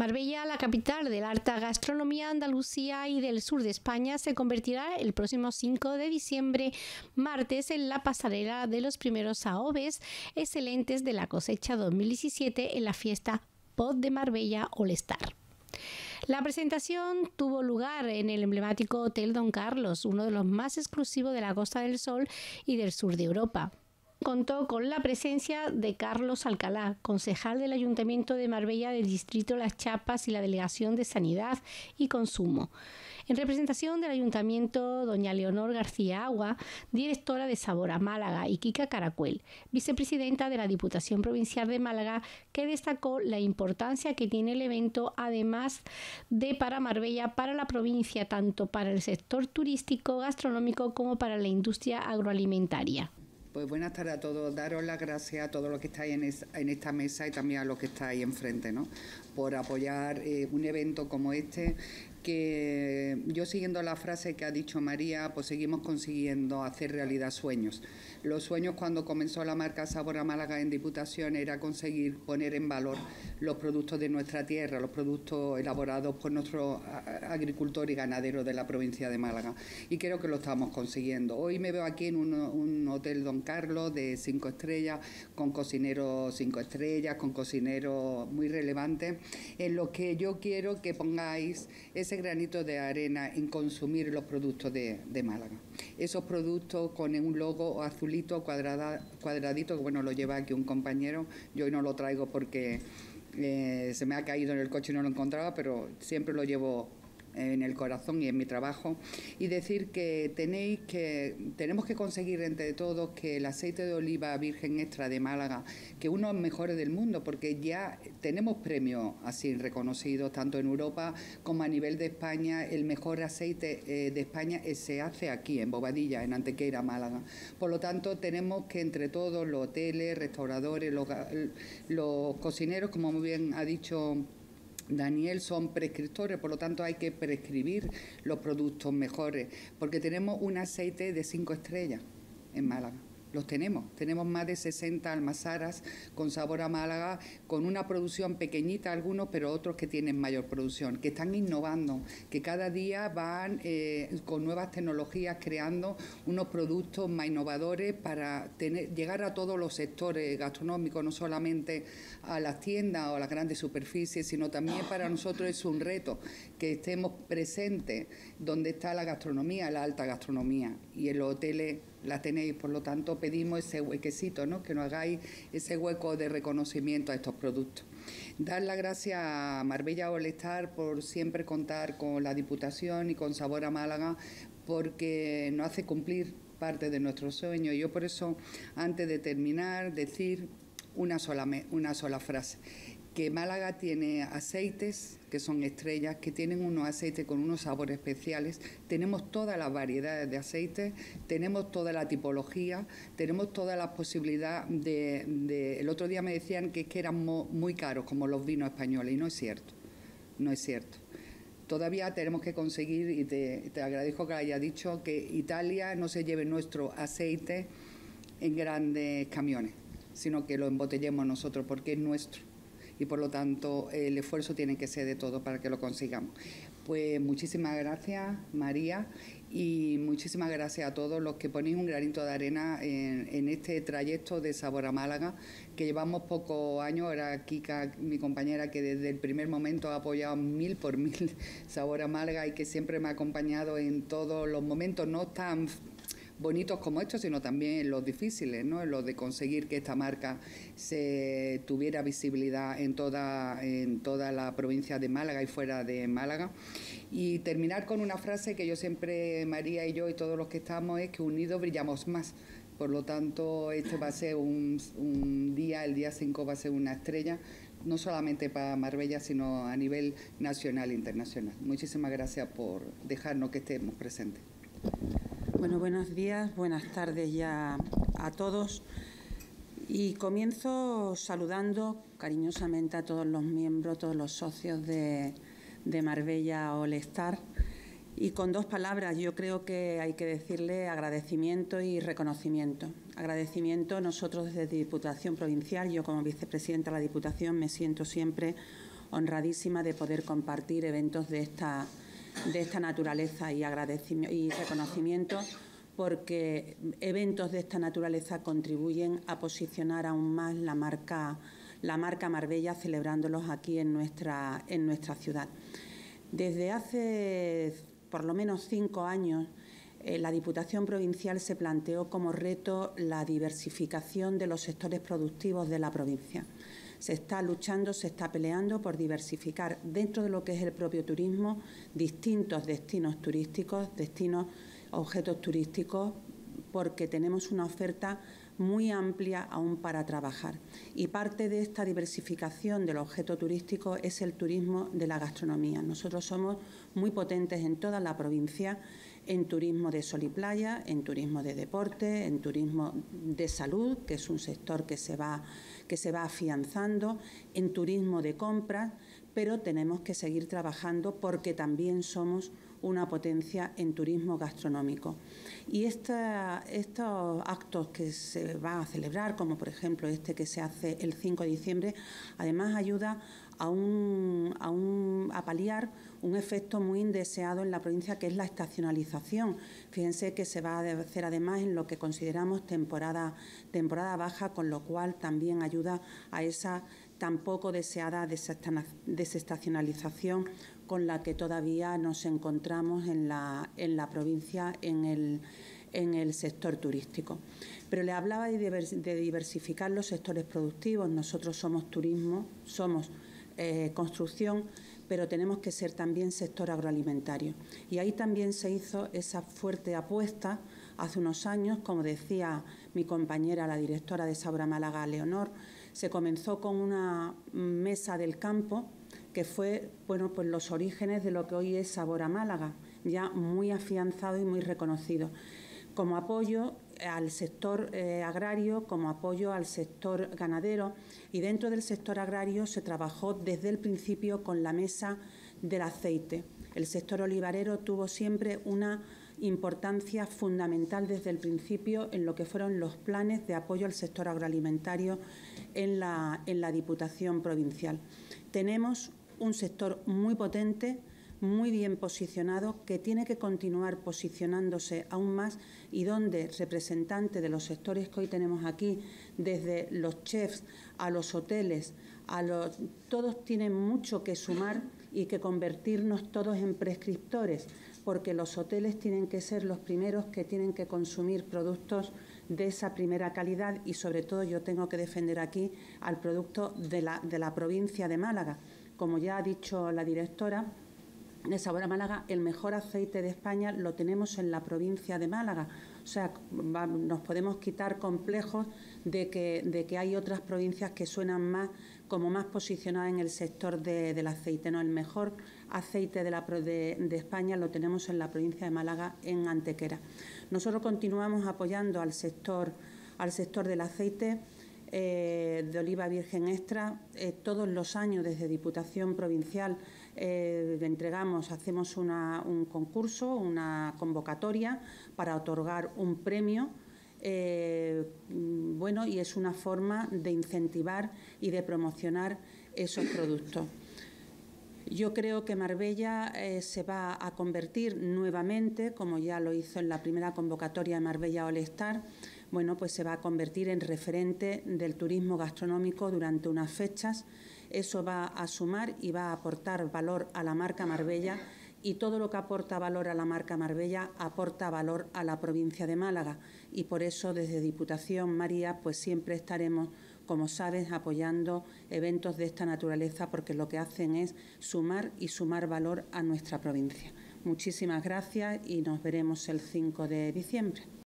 Marbella, la capital de la alta gastronomía Andalucía y del sur de España, se convertirá el próximo 5 de diciembre, martes, en la pasarela de los primeros AOVES excelentes de la cosecha 2017 en la fiesta Pod de Marbella All Star. La presentación tuvo lugar en el emblemático Hotel Don Carlos, uno de los más exclusivos de la Costa del Sol y del sur de Europa contó con la presencia de Carlos Alcalá, concejal del Ayuntamiento de Marbella del Distrito Las Chapas y la Delegación de Sanidad y Consumo. En representación del Ayuntamiento, doña Leonor García Agua, directora de Sabor a Málaga, y Kika Caracuel, vicepresidenta de la Diputación Provincial de Málaga, que destacó la importancia que tiene el evento, además de para Marbella, para la provincia, tanto para el sector turístico, gastronómico como para la industria agroalimentaria. Pues buenas tardes a todos. Daros las gracias a todos los que estáis en, esta mesa y también a los que estáis enfrente, ¿no? Por apoyar eh, un evento como este que yo siguiendo la frase que ha dicho María, pues seguimos consiguiendo hacer realidad sueños. Los sueños cuando comenzó la marca Sabor a Málaga en Diputación era conseguir poner en valor los productos de nuestra tierra, los productos elaborados por nuestros agricultores y ganaderos de la provincia de Málaga. Y creo que lo estamos consiguiendo. Hoy me veo aquí en un, hotel Don Carlos de cinco estrellas, con cocineros cinco estrellas, con cocineros muy relevantes, en lo que yo quiero que pongáis ese granito de arena en consumir los productos de, Málaga. Esos productos con un logo azulito, cuadradito, que bueno, lo lleva aquí un compañero, yo hoy no lo traigo porque eh, se me ha caído en el coche y no lo encontraba, pero siempre lo llevo en el corazón y en mi trabajo y decir que tenéis que tenemos que conseguir entre todos que el aceite de oliva virgen extra de Málaga que uno de los mejores del mundo porque ya tenemos premios así reconocidos tanto en Europa como a nivel de España. El mejor aceite eh, de España se hace aquí en Bobadilla en Antequera Málaga. Por lo tanto tenemos que entre todos los hoteles restauradores los, los cocineros como muy bien ha dicho Daniel son prescriptores, por lo tanto hay que prescribir los productos mejores, porque tenemos un aceite de cinco estrellas en Málaga los tenemos. Tenemos más de 60 almazaras con sabor a Málaga, con una producción pequeñita algunos, pero otros que tienen mayor producción, que están innovando, que cada día van eh, con nuevas tecnologías creando unos productos más innovadores para tener, llegar a todos los sectores gastronómicos, no solamente a las tiendas o a las grandes superficies, sino también para nosotros es un reto que estemos presentes donde está la gastronomía, la alta gastronomía y en los hoteles la tenéis, por lo tanto pedimos ese huequecito, ¿no? que nos hagáis ese hueco de reconocimiento a estos productos. Dar las gracias a Marbella Olestar por siempre contar con la Diputación y con Sabor a Málaga, porque nos hace cumplir parte de nuestro sueño. Yo por eso, antes de terminar, decir una sola, una sola frase que Málaga tiene aceites que son estrellas, que tienen unos aceites con unos sabores especiales. Tenemos todas las variedades de aceites, tenemos toda la tipología, tenemos todas las posibilidades de, El otro día me decían que, eran muy caros como los vinos españoles y no es cierto, no es cierto. Todavía tenemos que conseguir, y te, te agradezco que haya dicho, que Italia no se lleve nuestro aceite en grandes camiones, sino que lo embotellemos nosotros porque es nuestro. Y por lo tanto el esfuerzo tiene que ser de todos para que lo consigamos. Pues muchísimas gracias María y muchísimas gracias a todos los que ponéis un granito de arena en, este trayecto de Sabor a Málaga, que llevamos pocos años, era Kika, mi compañera, que desde el primer momento ha apoyado mil por mil Sabor a Málaga y que siempre me ha acompañado en todos los momentos, no tan bonitos como estos, sino también los difíciles, ¿no? los de conseguir que esta marca se tuviera visibilidad en toda, en toda la provincia de Málaga y fuera de Málaga. Y terminar con una frase que yo siempre, María y yo y todos los que estamos, es que unidos brillamos más. Por lo tanto, este va a ser un, un día, el día 5 va a ser una estrella, no solamente para Marbella, sino a nivel nacional e internacional. Muchísimas gracias por dejarnos que estemos presentes. Bueno, buenos días, buenas tardes ya a todos. Y comienzo saludando cariñosamente a todos los miembros, todos los socios de, Marbella All. Y con dos palabras, yo creo que hay que decirle agradecimiento y reconocimiento. Agradecimiento nosotros desde Diputación Provincial, yo como vicepresidenta de la Diputación me siento siempre honradísima de poder compartir eventos de esta, de esta naturaleza y, agradecimiento, y reconocimiento porque eventos de esta naturaleza contribuyen a posicionar aún más la marca, la marca Marbella celebrándolos aquí en nuestra, en nuestra ciudad. Desde hace por lo menos cinco años eh, la Diputación Provincial se planteó como reto la diversificación de los sectores productivos de la provincia. Se está luchando, se está peleando por diversificar dentro de lo que es el propio turismo distintos destinos turísticos, destinos, objetos turísticos, porque tenemos una oferta muy amplia aún para trabajar. Y parte de esta diversificación del objeto turístico es el turismo de la gastronomía. Nosotros somos muy potentes en toda la provincia en turismo de sol y playa, en turismo de deporte, en turismo de salud, que es un sector que se va, que se va afianzando, en turismo de compras, pero tenemos que seguir trabajando porque también somos una potencia en turismo gastronómico. Y estos actos que se van a celebrar, como por ejemplo este que se hace el 5 de diciembre, además ayuda a, un, a, un, a paliar un efecto muy indeseado en la provincia que es la estacionalización. Fíjense que se va a hacer además en lo que consideramos temporada, temporada baja, con lo cual también ayuda a esa tan poco deseada desestacionalización con la que todavía nos encontramos en la, en la provincia en el, en el sector turístico. Pero le hablaba de diversificar los sectores productivos. Nosotros somos turismo, somos eh, construcción, pero tenemos que ser también sector agroalimentario. Y ahí también se hizo esa fuerte apuesta hace unos años, como decía mi compañera, la directora de Sabra Málaga, Leonor, se comenzó con una mesa del campo que fue bueno, pues los orígenes de lo que hoy es Sabor Málaga, ya muy afianzado y muy reconocido como apoyo al sector eh, agrario, como apoyo al sector ganadero y dentro del sector agrario se trabajó desde el principio con la mesa del aceite. El sector olivarero tuvo siempre una importancia fundamental desde el principio en lo que fueron los planes de apoyo al sector agroalimentario en la, en la Diputación Provincial. Tenemos un sector muy potente, muy bien posicionado, que tiene que continuar posicionándose aún más y donde representantes de los sectores que hoy tenemos aquí, desde los chefs a los hoteles, a los, todos tienen mucho que sumar y que convertirnos todos en prescriptores, porque los hoteles tienen que ser los primeros que tienen que consumir productos de esa primera calidad y sobre todo yo tengo que defender aquí al producto de la, de la provincia de Málaga. Como ya ha dicho la directora, de Sabor a Málaga, el mejor aceite de España lo tenemos en la provincia de Málaga. O sea, nos podemos quitar complejos de que, de que hay otras provincias que suenan más como más posicionadas en el sector del aceite. No, el mejor aceite de, la, de, de, España lo tenemos en la provincia de Málaga, en Antequera. Nosotros continuamos apoyando al sector, al sector del aceite. Eh, de oliva virgen extra, eh, todos los años desde Diputación Provincial eh, entregamos, hacemos un concurso, una convocatoria para otorgar un premio. Bueno, y es una forma de incentivar y de promocionar esos productos. Yo creo que Marbella se va a convertir nuevamente, como ya lo hizo en la primera convocatoria de Marbella All Star, bueno, pues se va a convertir en referente del turismo gastronómico durante unas fechas eso va a sumar y va a aportar valor a la marca Marbella y todo lo que aporta valor a la marca Marbella aporta valor a la provincia de Málaga y por eso desde Diputación María pues siempre estaremos como sabes apoyando eventos de esta naturaleza porque lo que hacen es sumar y sumar valor a nuestra provincia. Muchísimas gracias y nos veremos el 5 de diciembre.